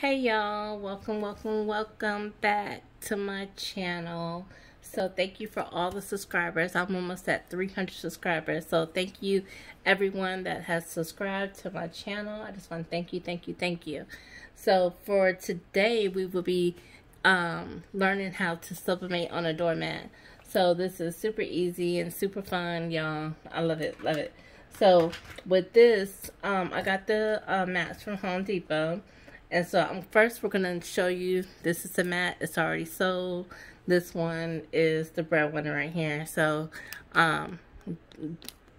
Hey y'all, welcome, welcome, welcome back to my channel. So thank you for all the subscribers. I'm almost at 300 subscribers. So thank you everyone that has subscribed to my channel. I just want to thank you, thank you, thank you. So for today, we will be um, learning how to sublimate on a doormat. So this is super easy and super fun, y'all. I love it, love it. So with this, um, I got the uh, mats from Home Depot. And so um, first we're going to show you, this is the mat, it's already sold. This one is the breadwinner right here. So um,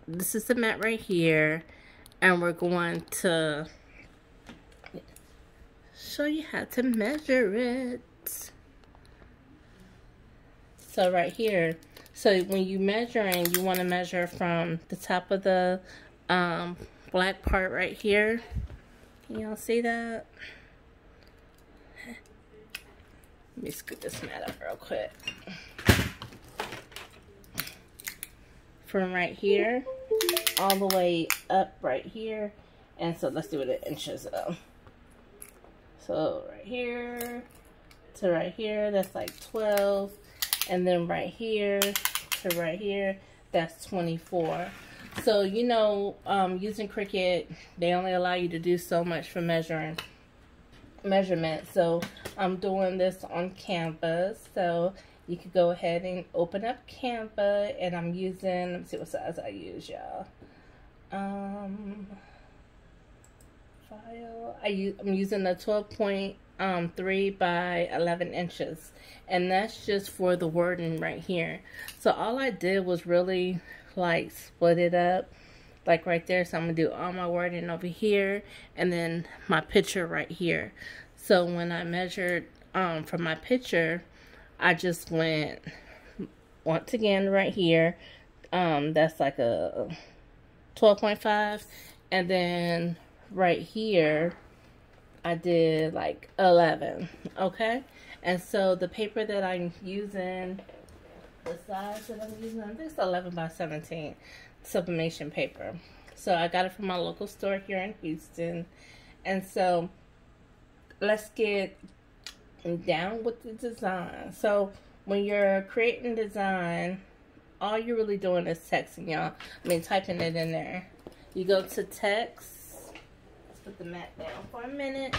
this is the mat right here. And we're going to show you how to measure it. So right here, so when you're measuring, you want to measure from the top of the um, black part right here. Can y'all see that? Let me scoot this mat up real quick. From right here, all the way up right here. And so let's do what it in inches though. So right here to right here, that's like 12 and then right here to right here that's 24 so you know um, using Cricut they only allow you to do so much for measuring measurement so I'm doing this on Canva so you could go ahead and open up Canva and I'm using let me see what size I use y'all um file I use I'm using the 12 point um, 3 by 11 inches. And that's just for the wording right here. So all I did was really like split it up like right there. So I'm to do all my wording over here and then my picture right here. So when I measured um, for my picture, I just went once again right here. Um, that's like a 12.5 and then right here I did like 11, okay? And so the paper that I'm using, the size that I'm using, I think it's 11 by 17 sublimation paper. So I got it from my local store here in Houston. And so let's get down with the design. So when you're creating design, all you're really doing is texting y'all. I mean, typing it in there. You go to text put the mat down for a minute.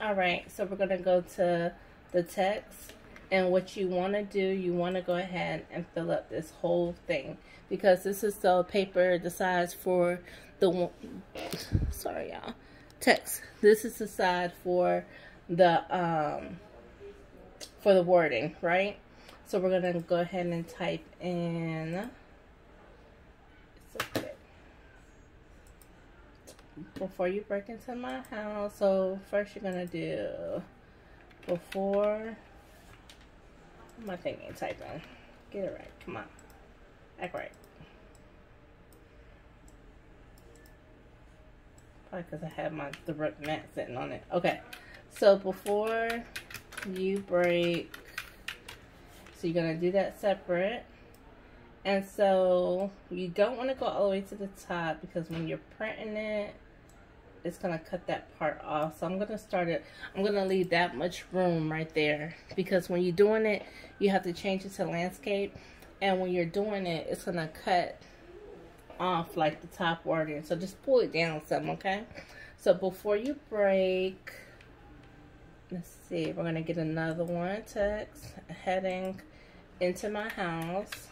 All right, so we're gonna go to the text and what you want to do, you want to go ahead and fill up this whole thing because this is the paper the size for the sorry y'all text. This is the size for the um for the wording, right? So we're gonna go ahead and type in. Before you break into my house. So first you're gonna do before my thing ain't typing. Get it right. Come on. Act right. Probably because I have my the mat sitting on it. Okay. So before you break, so you're gonna do that separate. And so you don't want to go all the way to the top because when you're printing it, it's to cut that part off. So I'm to start it. I'm to leave that much room right there. Because when you're doing it, you have to change it to landscape. And when you're doing it, it's to cut off like the top wording. So just pull it down some, okay? So before you break, let's see, we're to get another one text heading into my house.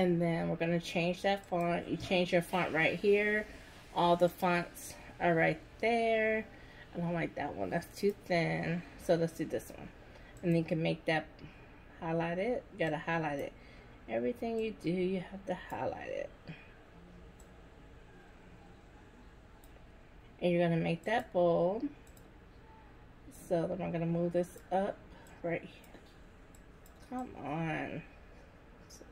And then we're going to change that font. You change your font right here. All the fonts are right there. I don't like that one. That's too thin. So let's do this one. And then you can make that highlight it. You got to highlight it. Everything you do, you have to highlight it. And you're going to make that bold. So then I'm going to move this up right here. Come on. So,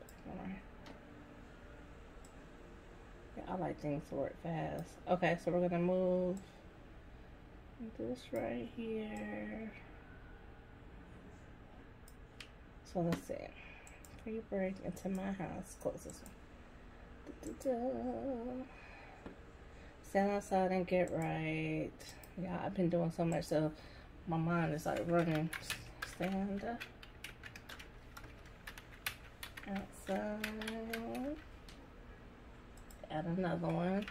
I like things to work fast. Okay, so we're gonna move this right here. So let's see. Pre break into my house. Close this one. Da, da, da. Stand outside and get right. Yeah, I've been doing so much, so my mind is like running. Stand outside. Add another one.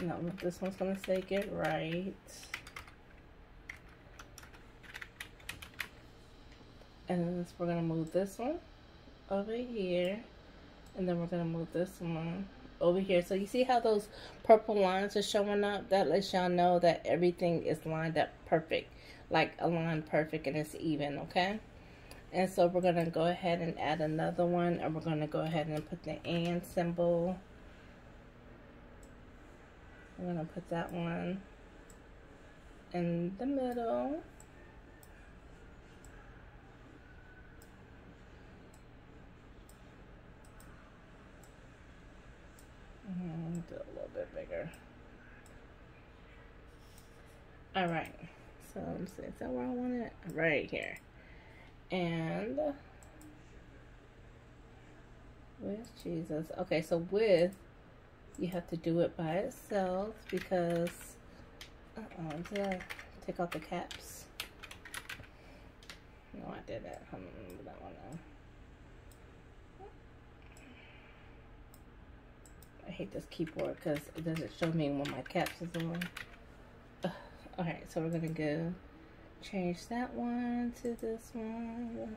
No, this one's gonna say get right. And we're gonna move this one over here. And then we're gonna move this one over here. So you see how those purple lines are showing up? That lets y'all know that everything is lined up perfect. Like aligned perfect and it's even, okay? And so we're gonna go ahead and add another one and we're gonna go ahead and put the and symbol I'm going to put that one in the middle. Mm-hmm, and do it a little bit bigger. All right. So let's see, is that where I want it? Right here. And where's Jesus? Okay, so with you have to do it by itself because uh-oh, did I take off the caps? No, I didn't. I don't remember that one. I hate this keyboard because it doesn't show me when my caps is on. Uh, Alright, so we're going to go change that one to this one.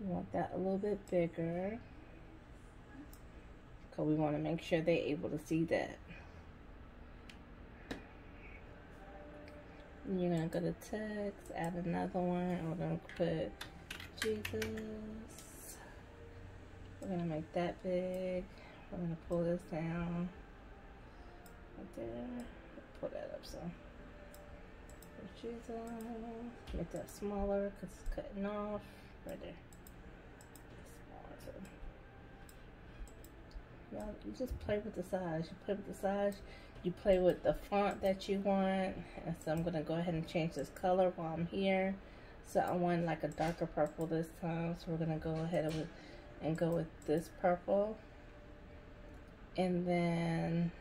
We want that a little bit bigger. Because we want to make sure they're able to see that. You're going to go to text, add another one. We're going to put Jesus. We're going to make that big. We're going to pull this down. Right there. Pull that up so Make that smaller because it's cutting off. Right there. Well, you just play with the size. You play with the size. You play with the font that you want. And so I'm going to go ahead and change this color while I'm here. So I want like a darker purple this time. So we're going to go ahead and, and go with this purple. And then,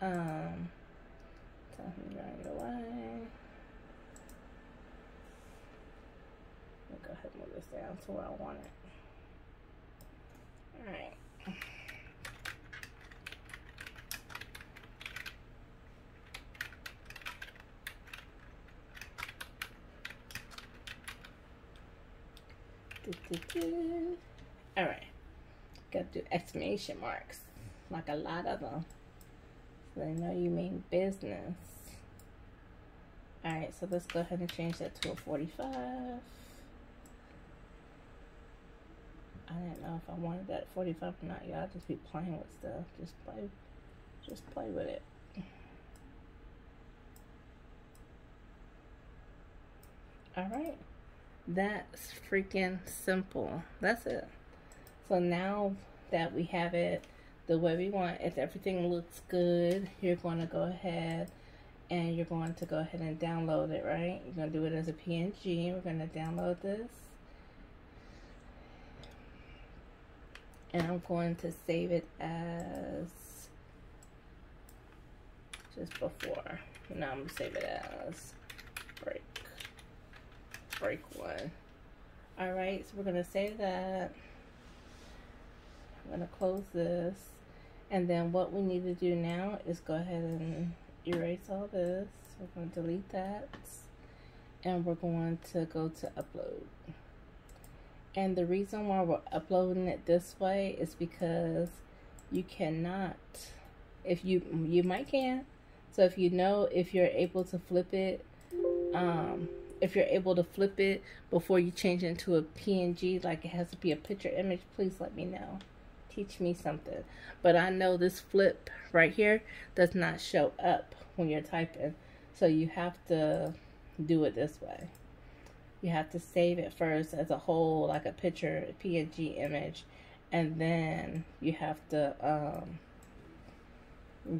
um, tell me right away. I'll go ahead and move this down to where I want it. Alright. All right, got to do exclamation marks, like a lot of them, so they know you mean business. All right, so let's go ahead and change that to a 45. I didn't know if I wanted that 45 or not. Y'all just be playing with stuff. Just play, just play with it. All right. That's freaking simple. That's it. So now that we have it the way we want, if everything looks good, you're going to go ahead and you're going to go ahead and download it, right? You're going to do it as a PNG. We're going to download this. And I'm going to save it as just before. Now I'm going to save it as break break one. All right, so we're gonna save that. I'm gonna close this. And then what we need to do now is go ahead and erase all this. We're gonna delete that. And we're going to go to upload. And the reason why we're uploading it this way is because you cannot, if you, you might can. So if you know, if you're able to flip it, um, if you're able to flip it before you change it into a PNG, like it has to be a picture image, please let me know. Teach me something. But I know this flip right here does not show up when you're typing. So you have to do it this way. You have to save it first as a whole, like a picture, a PNG image. And then you have to um,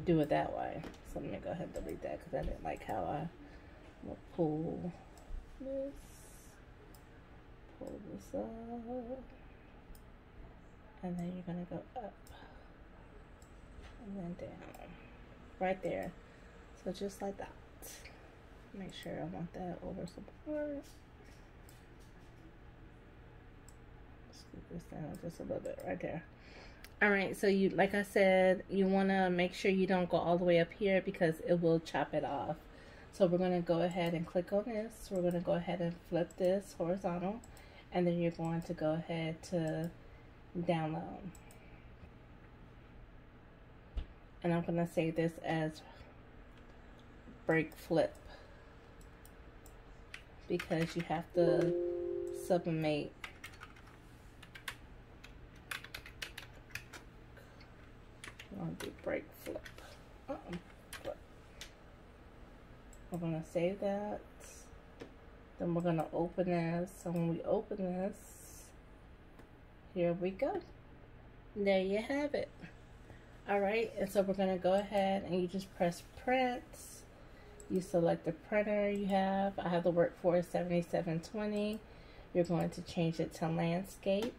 do it that way. So let me go ahead and delete that because I didn't like how I pull this. Pull this up. And then you're gonna go up. And then down. Right there. So just like that. Make sure I want that over support. Scoop this down just a little bit right there. All right so you like I said you want to make sure you don't go all the way up here because it will chop it off. So we're going to go ahead and click on this. We're going to go ahead and flip this horizontal. And then you're going to go ahead to download. And I'm going to save this as break flip because you have to sublimate I'm going to do break flip. Uh -uh. going to save that. Then we're going to open this. So when we open this, here we go. There you have it. All right, and so we're gonna go ahead and you just press print. You select the printer you have. I have the Workforce 7720. You're going to change it to landscape.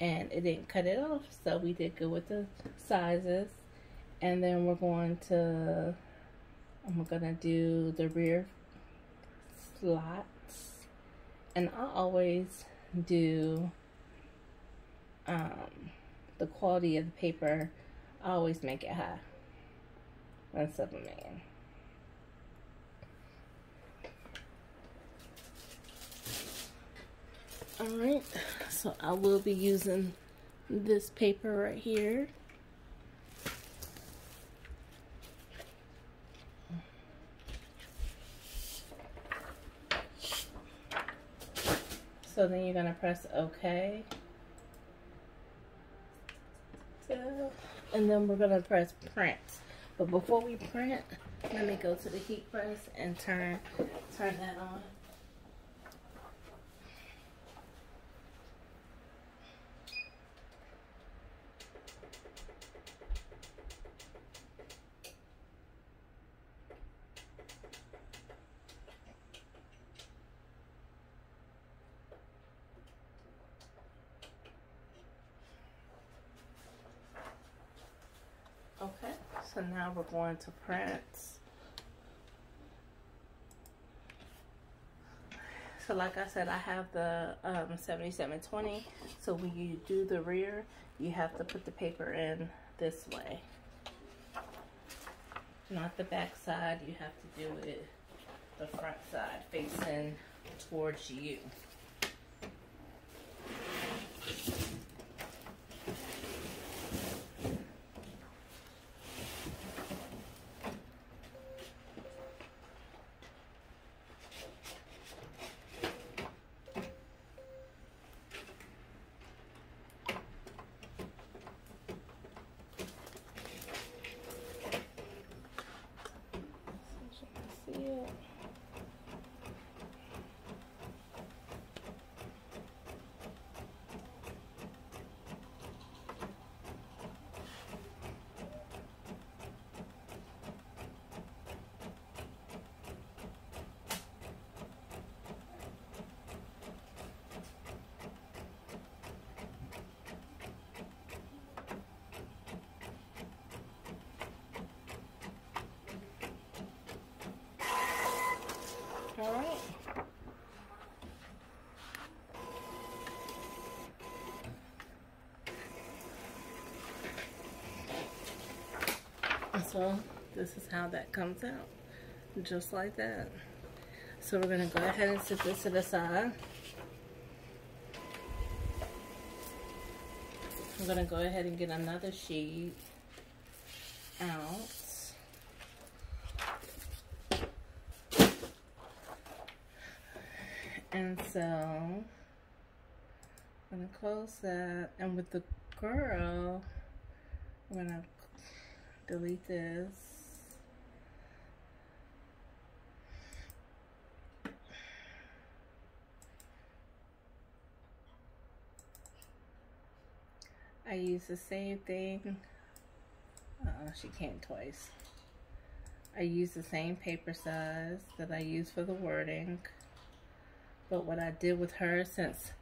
And it didn't cut it off, so we did good with the sizes. And then we're going to, I'm gonna do the rear slots. And I always do um, the quality of the paper, I always make it high on Superman. Alright, so I will be using this paper right here. So then you're going to press OK. And then we're gonna press print. But before we print, let me go to the heat press and turn turn that on. We're going to print. So like I said, I have the um, 7720. So when you do the rear, you have to put the paper in this way. Not the back side, you have to do it the front side facing towards you. All right. So this is how that comes out, just like that. So we're gonna go ahead and set this to the side. I'm gonna go ahead and get another sheet out. And so I'm gonna close that. And with the girl, I'm gonna delete this. I use the same thing. Uh, she came twice. I use the same paper size that I use for the wording. But what I did with her, since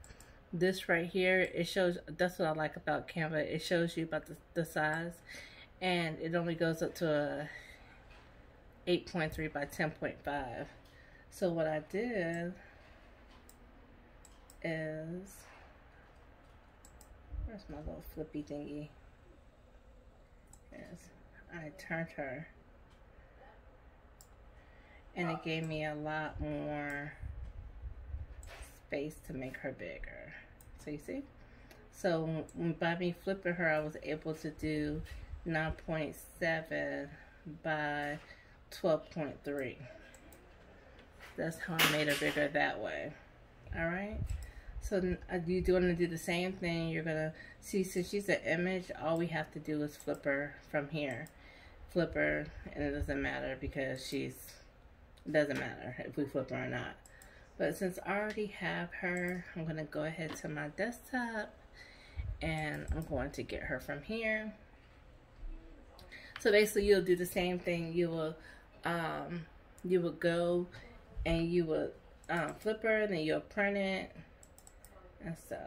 this right here, it shows, that's what I like about Canva. It shows you about the, the size and it only goes up to a 8.3 by 10.5. So what I did is, where's my little flippy thingy? Is I turned her and it gave me a lot more space to make her bigger. So you see? So by me flipping her, I was able to do 9.7 by 12.3. That's how I made it bigger that way. Alright? So uh, you do want to do the same thing. You're going to see, since she's an image, all we have to do is flip her from here. Flip her, and it doesn't matter because she's, it doesn't matter if we flip her or not. But since I already have her, I'm going to go ahead to my desktop and I'm going to get her from here. So basically you'll do the same thing. You will, um, you will go and you will um, flip her and then you'll print it. And so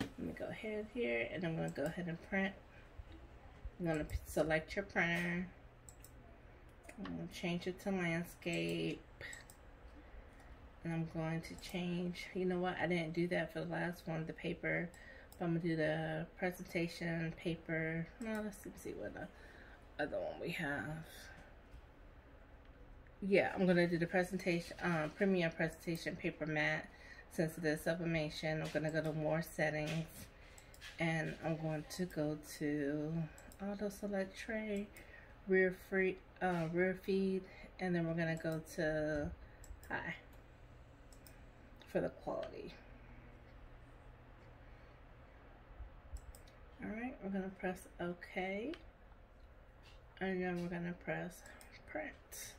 let me go ahead here and I'm to go ahead and print. I'm to select your printer. I'm to change it to landscape. And I'm going to change, you know what, I didn't do that for the last one, the paper. I'm to do the presentation paper. No, let's see what the other one we have. Yeah, I'm to do the presentation, um, Premiere presentation paper matte sensitive sublimation. I'm to go to more settings. And I'm going to go to auto select tray, rear free, uh, rear feed, and then we're to go to high for the quality. Alright, we're going to press OK. And then we're going to press print.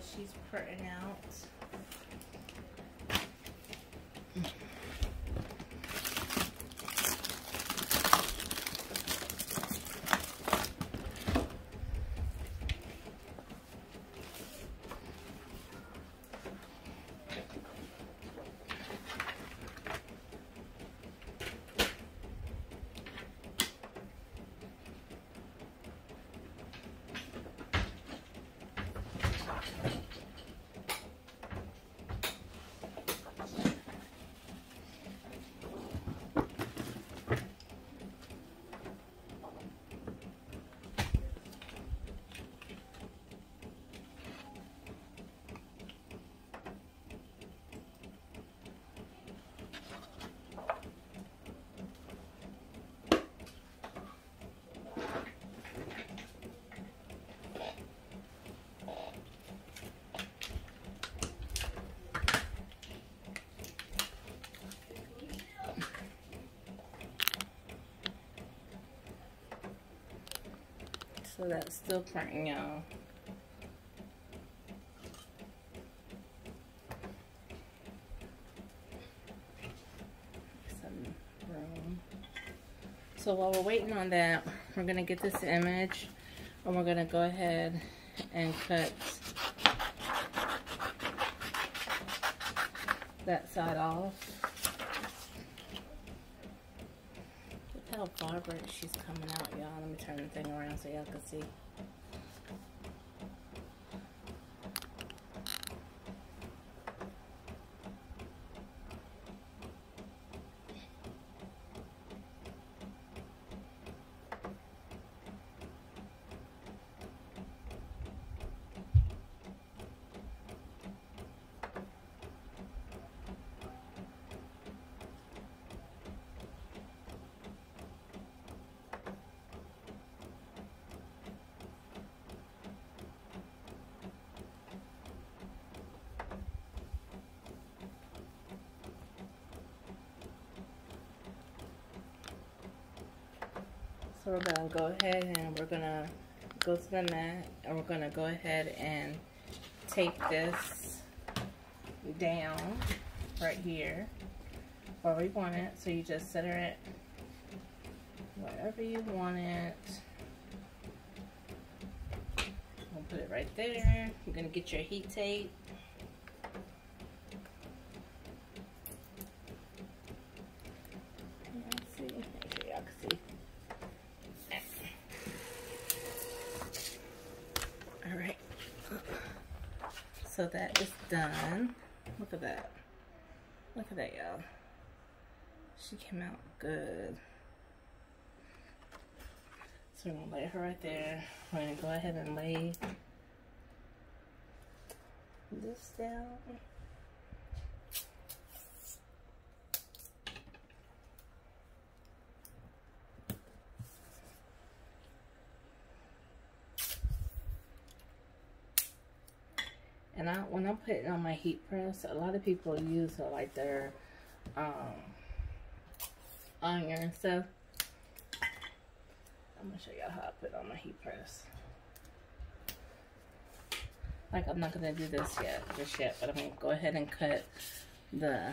She's printing out. So that's still printing y'all. So while we're waiting on that, we're going to get this image and we're going to go ahead and cut that side off. How vibrant she's coming out, y'all. Let me turn the thing around so y'all can see. So we're gonna go ahead and we're gonna go to the mat and we're gonna go ahead and take this down right here where we want it. So you just center it wherever you want it. We'll put it right there. You're gonna get your heat tape. Alright. So that is done. Look at that. Look at that, y'all. She came out good. So we're gonna lay her right there. We're gonna go ahead and lay this down. And I, when I'm putting on my heat press, a lot of people use uh, like their um, iron and stuff. I'm gonna show y'all how I put on my heat press. Like I'm not gonna do this yet, just yet, but I'm gonna go ahead and cut the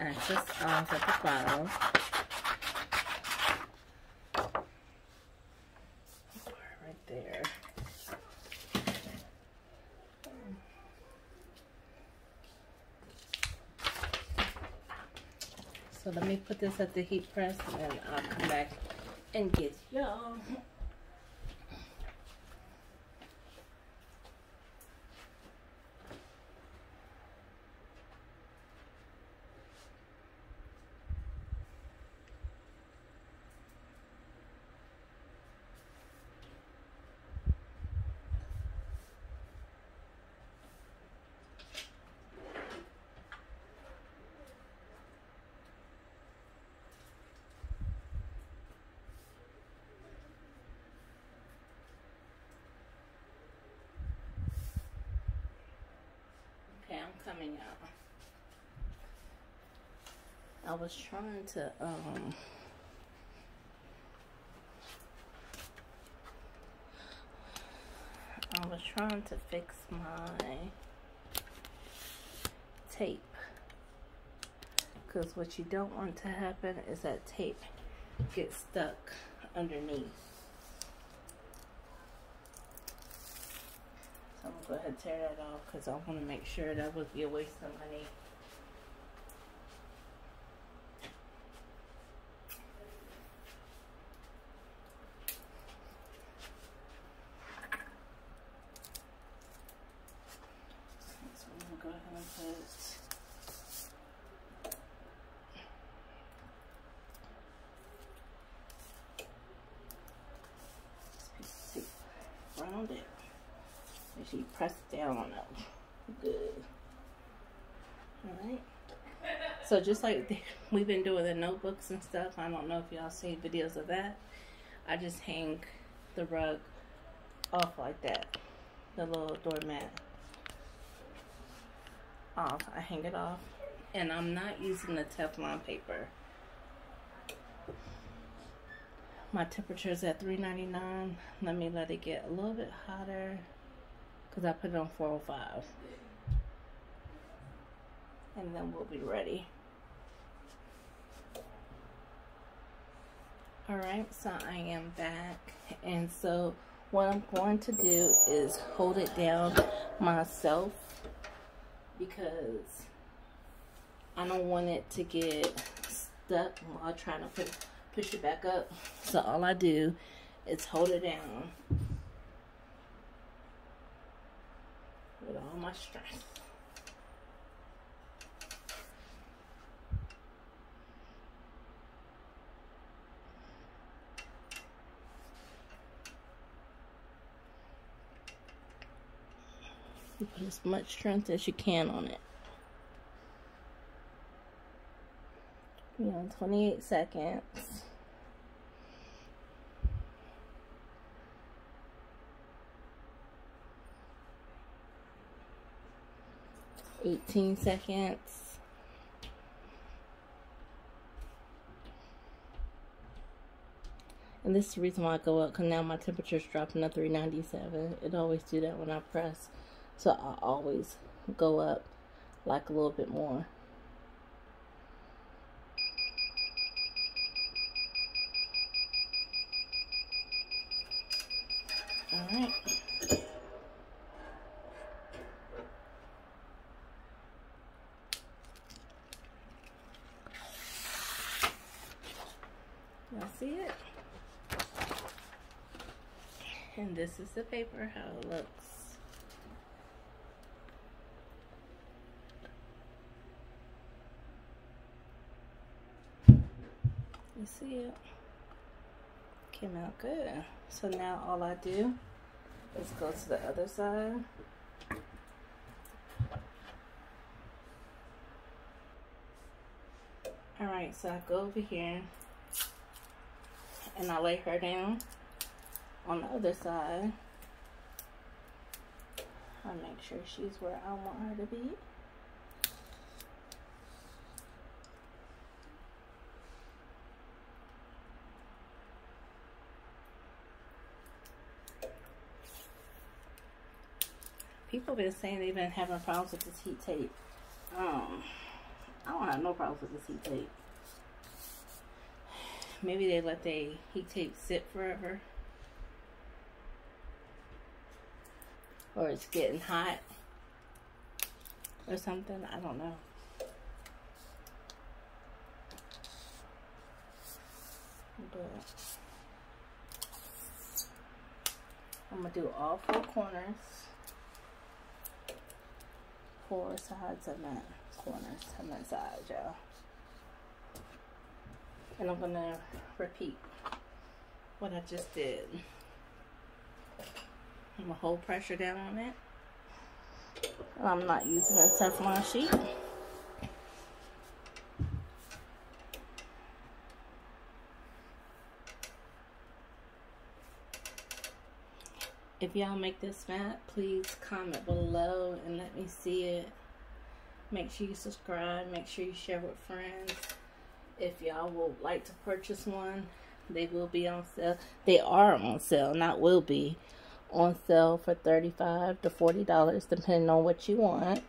excess off at the bottom. Right there. So let me put this at the heat press and I'll come back and get y'all. Okay, I'm coming out. I was trying to, um, I was trying to fix my tape. Because what you don't want to happen is that tape gets stuck underneath. I'm gonna go ahead and tear that off because I want to make sure that would be a waste of money. So I'm gonna go ahead and put this piece of tape around it. And she pressed down on it. Good. Alright. So just like we've been doing the notebooks and stuff, I don't know if y'all seen videos of that. I just hang the rug off like that. The little doormat off. I hang it off. And I'm not using the Teflon paper. My temperature is at 399. Let me let it get a little bit hotter because I put it on 405. And then we'll be ready. Alright, so I am back. And so what I'm going to do is hold it down myself because I don't want it to get stuck while trying to put, push it back up. So all I do is hold it down with all my strength. Put as much strength as you can on it. You know, 28 seconds. Eighteen seconds. And this is the reason why I go up because now my temperature's dropping to 397. It always do that when I press. So I always go up like a little bit more. Alright. Y'all see it? And this is the paper, how it looks. It? Came out good. So now all I do is go to the other side. Alright, so I go over here and I lay her down on the other side. I make sure she's where I want her to be. People been saying they've been having problems with this heat tape. Um, I don't have no problems with this heat tape. Maybe they let the heat tape sit forever. Or it's getting hot. Or something. I don't know. But I'm going to do all four corners. Four sides of that corners and that side, y'all and I'm gonna repeat what I just did. I'm gonna hold pressure down on it. I'm not using a Teflon sheet. If y'all make this map, please comment below and let me see it. Make sure you subscribe. Make sure you share with friends if y'all would like to purchase one they will be on sale they are on sale not will be on sale for 35 to 40 dollars depending on what you want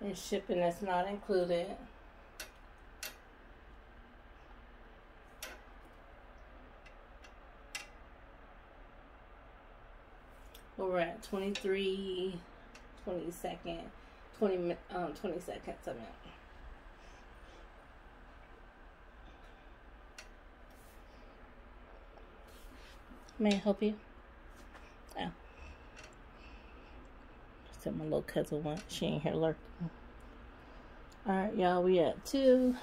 and shipping is not included we're at 23 20 second 20 um 20 seconds a minute May I help you? Oh. Said my little cousin went. She ain't here lurking. Alright, y'all. We at two,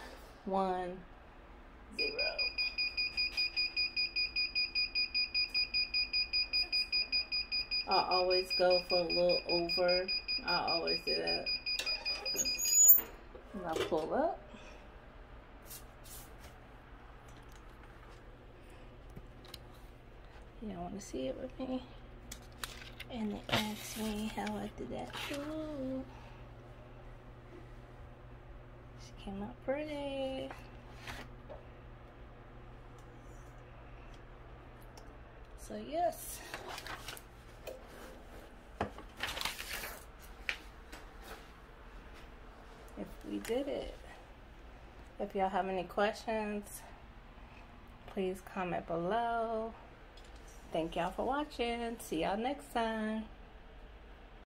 one, zero. I always go for a little over. I always do that. And I pull up. Y'all want to see it with me? And they asked me how I did that. Ooh. She came out pretty. So yes. If we did it. If y'all have any questions, please comment below. Thank y'all for watching. See y'all next time.